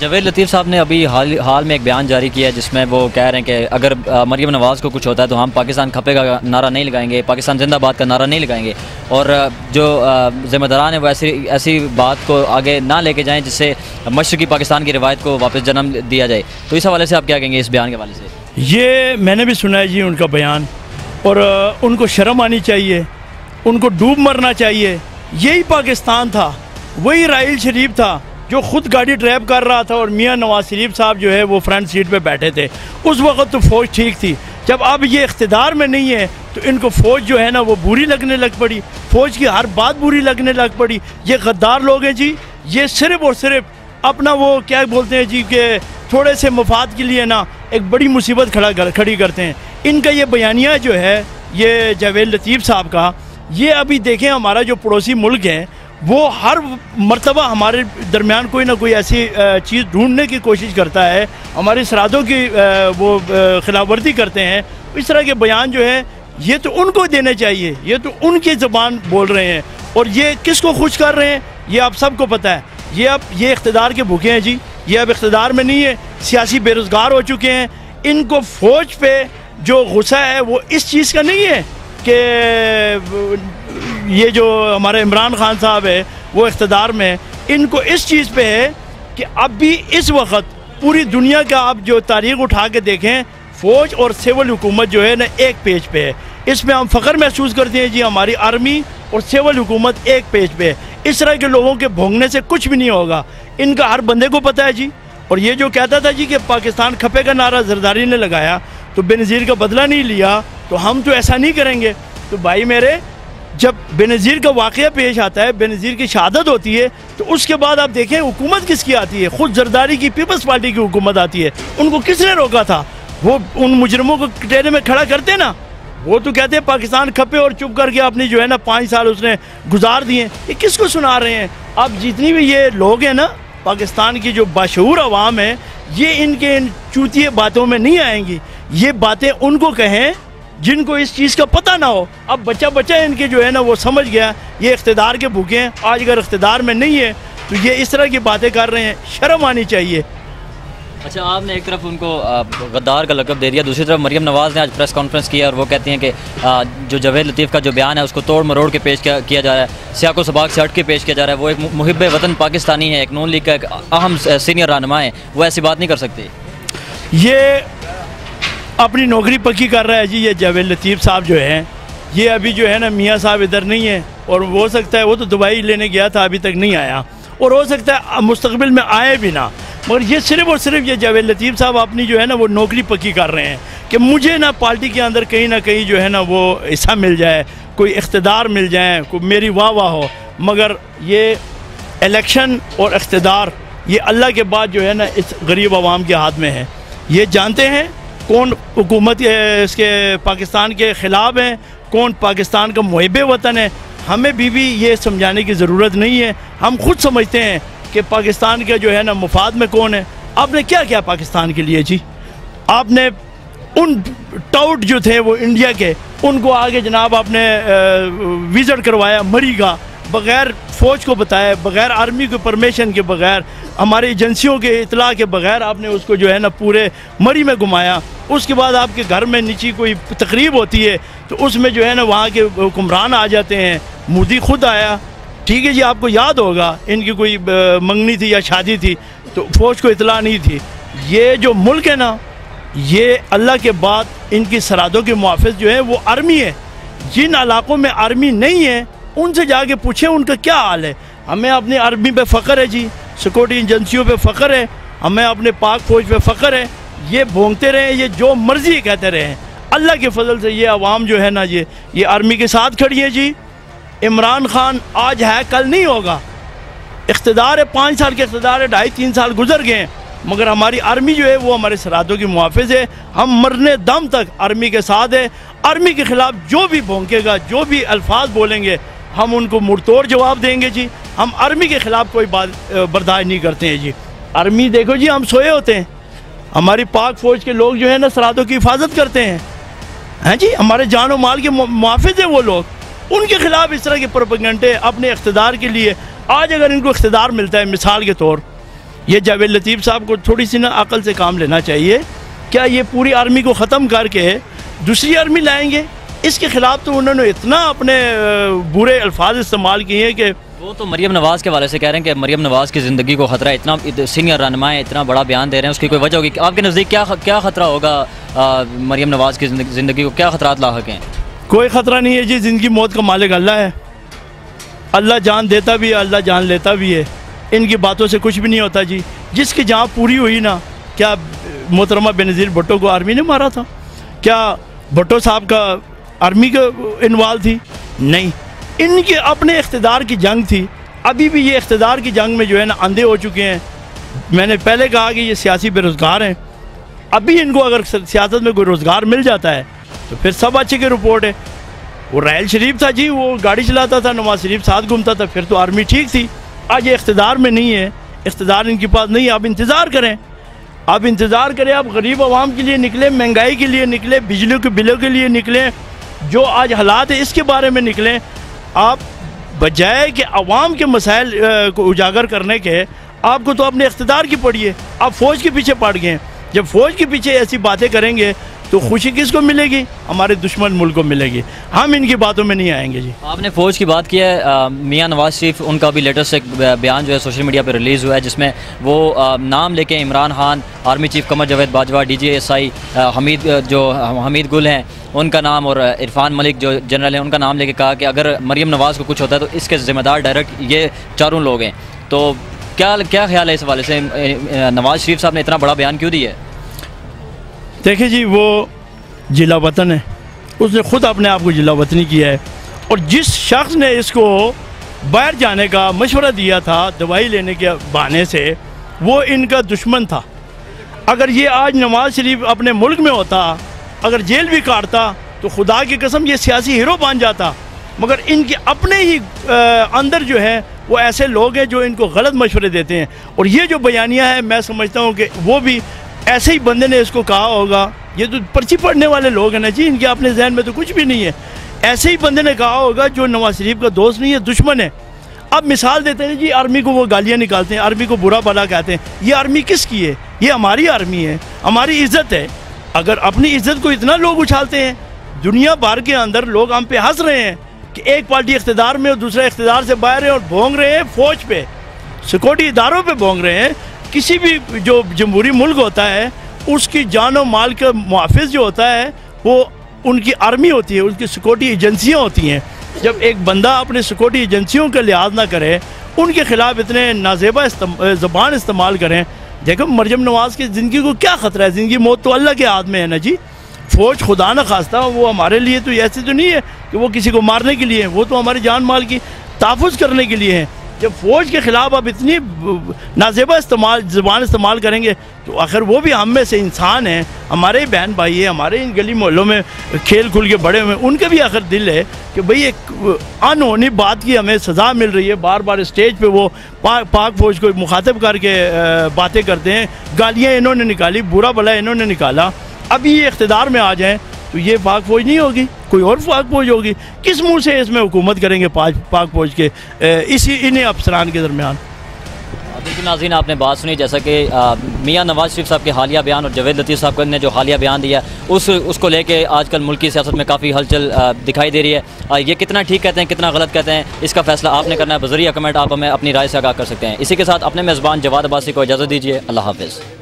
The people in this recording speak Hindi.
जवेद लतीफ़ साहब ने अभी हाल हाल में एक बयान जारी किया जिसमें वो कह रहे हैं कि अगर मरीम नवाज़ को कुछ होता है तो हम पाकिस्तान खपे का नारा नहीं लगाएँगे, पाकिस्तान जिंदाबाद का नारा नहीं लगाएँगे। और जो जिम्मेदारान है वो ऐसी ऐसी बात को आगे ना लेके जाएँ जिससे मशरकी पाकिस्तान की रिवायत को वापस जन्म दिया जाए। तो इस हवाले से आप क्या कहेंगे इस बयान के हवाले से? ये मैंने भी सुना है जी उनका बयान। और उनको शर्म आनी चाहिए, उनको डूब मरना चाहिए। यही पाकिस्तान था, वही राहिल शरीफ था जो खुद गाड़ी ड्राइव कर रहा था और मियाँ नवाज़ शरीफ साहब जो है वो फ्रंट सीट पे बैठे थे। उस वक्त तो फ़ौज ठीक थी। जब अब ये इकतदार में नहीं है तो इनको फ़ौज जो है ना वो बुरी लगने लग पड़ी। फ़ौज की हर बात बुरी लगने लग पड़ी। ये गद्दार लोग हैं जी ये सिर्फ़ और सिर्फ़ अपना वो क्या बोलते हैं जी के थोड़े से मफाद के लिए ना एक बड़ी मुसीबत खड़ा कर, खड़ी करते हैं। इनका ये बयानिया जो है ये जावेद लतीफ़ साहब का ये अभी देखें हमारा जो पड़ोसी मुल्क है वो हर मरतबा हमारे दरमियान कोई ना कोई ऐसी चीज़ ढूँढने की कोशिश करता है। हमारे सरादों की वो अ, खिलाफ वर्जी करते हैं। इस तरह के बयान जो है ये तो उनको देने चाहिए। ये तो उनकी ज़बान बोल रहे हैं। और ये किसको खुश कर रहे हैं ये आप सबको पता है। ये अब ये इकतदार के भूखे हैं जी। ये अब इकतदार में नहीं है। सियासी बेरोज़गार हो चुके हैं। इनको फ़ौज पे जो गुस्सा है वो इस चीज़ का नहीं है कि ये जो हमारे इमरान खान साहब है, वो इकतदार में। इनको इस चीज़ पे है कि अब भी इस वक्त पूरी दुनिया का आप जो तारीख उठा के देखें, फ़ौज और सिविल हुकूमत जो है ना, एक पेज पे है। इसमें हम फ़ख्र महसूस करते हैं जी, हमारी आर्मी और सिविल हुकूमत एक पेज पे है। इस तरह के लोगों के भोंगने से कुछ भी नहीं होगा। इनका हर बंदे को पता है जी। और ये जो कहता था जी कि पाकिस्तान खपे का नारा जरदारी ने लगाया तो बेनज़ीर का बदला नहीं लिया तो हम तो ऐसा नहीं करेंगे। तो भाई मेरे जब बेनज़ीर का वाक़ पेश आता है, बेनज़ीर की शहादत होती है तो उसके बाद आप देखें हुकूमत किसकी आती है? खुद जरदारी की पीपल्स पार्टी की हुकूमत आती है। उनको किसने रोका था? वो उन मुजरमों को कटेरे में खड़ा करते ना, वो तो कहते हैं, पाकिस्तान खपे और चुप करके अपनी जो है ना पाँच साल उसने गुजार दिए ये किसको सुना रहे हैं? अब जितनी भी ये लोग हैं ना, पाकिस्तान की जो बाशूर आवाम है, ये इनके इन चूतिए बातों में नहीं आएँगी। ये बातें उनको कहें जिनको इस चीज़ का पता ना हो अब बच्चा बच्चा इनके जो है ना वो समझ गया ये इख्तदार के भूखे हैं आज अगर इख्तदार में नहीं है तो ये इस तरह की बातें कर रहे हैं शर्म आनी चाहिए। अच्छा आपने एक तरफ़ उनको गद्दार का लकब दे दिया दूसरी तरफ़ मरियम नवाज़ ने आज प्रेस कॉन्फ्रेंस किया और वो कहती हैं कि जो जवेद लतीफ़ का जो बयान है उसको तोड़ मरोड़ के पेश किया, किया जा रहा है सियाको सबाक से हट के पेश किया जा रहा है वो एक मुहब वतन पाकिस्तानी है एक नून लीग का एक अहम सीनियर रहनुमा है वो ऐसी बात नहीं कर सकते। ये अपनी नौकरी पक्की कर रहा है जी, ये जावेद लतीफ़ साहब जो हैं, ये अभी जो है ना मियाँ साहब इधर नहीं है, और हो सकता है वो तो दवाई लेने गया था, अभी तक नहीं आया। और हो सकता है मुस्तबिल में आए भी ना, मगर ये सिर्फ़ और सिर्फ़ ये जावेद लतीफ़ साहब अपनी जो है ना वो नौकरी पक्की कर रहे हैं, कि मुझे ना पार्टी के अंदर कहीं ना कहीं जो है ना वो हिस्सा मिल जाए, कोई इकतदार मिल जाए, कोई मेरी वाह वाह हो, मगर ये इलेक्शन और इकतदार, ये अल्लाह के बाद जो है ना इस गरीब आवाम के हाथ में है। ये जानते हैं कौन हुकूमत इसके पाकिस्तान के ख़िलाफ़ हैं, कौन पाकिस्तान का मुहब वतन है, हमें भी भी ये समझाने की ज़रूरत नहीं है। हम खुद समझते हैं कि पाकिस्तान के जो है ना मुफाद में कौन है। आपने क्या किया पाकिस्तान के लिए जी? आपने उन टाउट जो थे वो इंडिया के, उनको आगे जनाब आपने विज़िट करवाया मरी का बग़ैर फ़ौज को बताया बग़ैर आर्मी के परमिशन के बग़ैर हमारी एजेंसियों के इतला के बग़ैर आपने उसको जो है ना पूरे मरी में घुमाया। उसके बाद आपके घर में नीचे कोई तकरीब होती है तो उसमें जो है ना वहाँ के हुक्मरान आ जाते हैं। मोदी खुद आया। ठीक है जी, आपको याद होगा, इनकी कोई मंगनी थी या शादी थी तो फ़ौज को इतला नहीं थी। ये जो मुल्क है ना, ये अल्लाह के बाद इनकी सरादों के मुआफ़ जो है, वो आर्मी है। जिन इलाकों में आर्मी नहीं है, उनसे जाके पूछें उनका क्या हाल है। हमें अपनी आर्मी पे फ़ख्र है जी। सिक्योरिटी एजेंसियों पे फ़ख्र है, हमें अपने पाक फौज पे फ़ख्र है। ये भोंगते रहे, ये जो मर्ज़ी कहते रहे। अल्लाह के फजल से ये आवाम जो है ना ये ये आर्मी के साथ खड़ी है जी। इमरान खान आज है, कल नहीं होगा। इकतदार है, पाँच साल के इकतदार है, ढाई तीन साल गुजर गए मगर हमारी आर्मी जो है, वो हमारे सरादों की मुहाफ़ है। हम मरने दम तक आर्मी के साथ है। आर्मी के ख़िलाफ़ जो भी भोंकेगा, जो भी अल्फाज बोलेंगे, हम उनको मुड़तोड़ जवाब देंगे जी। हम आर्मी के ख़िलाफ़ कोई बात बर्दाश्त नहीं करते हैं जी। आर्मी देखो जी, हम सोए होते हैं। हमारी पाक फ़ौज के लोग जो है ना, सरादों की हिफाजत करते हैं। हैं जी, हमारे जान और माल के मुआफ़ हैं वो लोग। उनके खिलाफ इस तरह के प्रोपेगेंडे अपने इकतदार के लिए, आज अगर इनको इकतदार मिलता है, मिसाल के तौर, ये जावेद लतीफ़ साहब को थोड़ी सी ना अकल से काम लेना चाहिए। क्या ये पूरी आर्मी को ख़त्म करके दूसरी आर्मी लाएँगे? इसके ख़िलाफ़ तो उन्होंने इतना अपने बुरे अल्फाज इस्तेमाल किए हैं कि वो तो मरीम नवाज़ के वाले से कह रहे हैं कि मरीम नवाज़ की ज़िंदगी को ख़तरा इतना सीनियर रहनमा इतना बड़ा बयान दे रहे हैं, उसकी कोई वजह होगी। आपके नज़दीक क्या क्या ख़तरा होगा मरीम नवाज़ की ज़िंदगी को क्या ख़तरा लाक हैं? कोई ख़तरा नहीं है जी, ज़िंदगी मौत का मालिक अल्लाह है। अल्लाह जान देता भी है, अल्लाह जान लेता भी है। इनकी बातों से कुछ भी नहीं होता जी। जिसकी जहाँ पूरी हुई ना, क्या मोहतरमा बेनज़ीर भुट्टो को आर्मी ने मारा था? क्या भुट्टो साहब का आर्मी का इन्वाल्व थी? नहीं। इनके अपने इकतदार की जंग थी। अभी भी ये इकतदार की जंग में जो है ना अंधे हो चुके हैं। मैंने पहले कहा कि ये सियासी बेरोज़गार हैं। अभी इनको अगर सियासत में कोई रोज़गार मिल जाता है तो फिर सब अच्छे की रिपोर्ट है। वो रायल शरीफ था जी, वो गाड़ी चलाता था, नवाज़ शरीफ साथ घूमता था, फिर तो आर्मी ठीक थी। आज ये इकतदार में नहीं है। इकतदार इनके पास नहीं आप इंतज़ार करें। आप इंतज़ार करें, आप गरीब आवाम के लिए निकलें, महँगाई के लिए निकलें, बिजली के बिलों के लिए निकलें, जो आज हालात है, इसके बारे में निकले। आप बजाय कि अवाम के मसाइल को उजागर करने के, आपको तो अपने इकतदार की पड़ी है। आप फ़ौज के पीछे पड़ गए जब फ़ौज के पीछे ऐसी बातें करेंगे तो खुशी किसको मिलेगी? हमारे दुश्मन मुल्क को मिलेगी। हम इनकी बातों में नहीं आएँगे जी। आपने फ़ौज की बात की है मियाँ नवाज़ शरीफ उनका भी लेटेस्ट एक बयान जो है सोशल मीडिया पर रिलीज़ हुआ है जिसमें वो आ, नाम लेके Imran Khan army chief Qamar Javed Bajwa D G S I Hameed जो हमीद गुल हैं उनका नाम और इरफान मलिक जो जनरल हैं उनका नाम लेके कहा कि अगर मरीम नवाज़ को कुछ होता है तो इसके ज़िम्मेदार डायरेक्ट ये चारों लोग हैं। तो क्या क्या ख्याल है इस हवाले से? नवाज़ शरीफ साहब ने इतना बड़ा बयान क्यों दिया है? देखिए जी, वो जिला वतन है। उसने ख़ुद अपने आप को जिला वतनी किया है। और जिस शख्स ने इसको बाहर जाने का मशवरा दिया था, दवाई लेने के बहाने से, वो इनका दुश्मन था। अगर ये आज नवाज़ शरीफ अपने मुल्क में होता, अगर जेल भी काटता तो खुदा की कसम ये सियासी हीरो बन जाता। मगर इनके अपने ही अंदर जो है, वो ऐसे लोग हैं जो इनको गलत मशवरे देते हैं। और ये जो बयानियाँ हैं, मैं समझता हूँ कि वो भी ऐसे ही बंदे ने इसको कहा होगा। ये तो पर्ची पढ़ने वाले लोग हैं ना जी, इनके अपने जहन में तो कुछ भी नहीं है। ऐसे ही बंदे ने कहा होगा, जो नवाज़ शरीफ का दोस्त नहीं है, दुश्मन है। अब मिसाल देते हैं जी, आर्मी को वो गालियाँ निकालते हैं, आर्मी को बुरा भला कहते हैं। ये आर्मी किसकी है? ये हमारी आर्मी है, हमारी इज़्ज़त है। अगर अपनी इज़्ज़त को इतना लोग उछालते हैं, दुनिया भर के अंदर लोग हम पे हंस रहे हैं कि एक पार्टी इकतदार में और दूसरा इकतदार से बाहर है और भोंग रहे हैं, फौज पे। सिक्योरिटी इदारों पे भोंग रहे हैं किसी भी जो जमहूरी मुल्क होता है, उसकी जान और माल का मुहाफ़ जो होता है, वो उनकी आर्मी होती है, उनकी सिक्योरिटी एजेंसियाँ होती हैं। जब एक बंदा अपने सिक्योरिटी एजेंसियों का लिहाज ना करे, उनके ख़िलाफ़ इतने नाजेबा ज़बान इस्तेमाल करें, देखो मरजम नवाज़ की ज़िंदगी को क्या ख़तरा है, ज़िंदगी मौत तो अल्लाह के हाथ में है ना जी? फ़ौज खुदा न खास्ता, वो हमारे लिए तो ऐसे तो नहीं है कि वो किसी को मारने के लिए है, वो तो हमारी जान माल की तहफ़ करने के लिए है। जब फ़ौज के ख़िलाफ़ आप इतनी नाजेबा इस्तेमाल ज़बान इस्तेमाल करेंगे तो आखिर वो भी हम में से इंसान हैं हमारे ही बहन भाई है हमारे इन गली मोहल्लों में खेल खुल के बड़े हुए उनके भी आखिर दिल है कि भाई एक अनहोनी बात की हमें सज़ा मिल रही है। बार बार स्टेज पे वो पा, पाक फौज को मुखातब करके बातें करते हैं गालियाँ इन्होंने निकाली बुरा भला इन्होंने निकाला। अभी ये इकतदार में आ जाएँ तो ये पाक फौज नहीं होगी कोई और पाक फौज होगी। किस मुँह से इसमें हुकूमत करेंगे पाक फौज के? इसी इन्हीं अफसरान के दरमियान। बिल्कुल नाजीन आपने बात सुनी जैसा कि मियाँ नवाज़ शरीफ साहब के हालिया बयान और जवेद लतीफ़ साहब ने जो हालिया बयान दिया उस उसको लेके आजकल मुल्क की सियासत में काफ़ी हलचल दिखाई दे रही है। आ, ये कितना ठीक कहते हैं कितना गलत कहते हैं इसका फैसला आपने करना है। बजरिया कमेंट आप हमें अपनी राय से आगाह कर सकते हैं। इसी के साथ अपने मेज़बान जवाद अब्बासी को इजाज़त दीजिए। अल्लाह हाफिज़।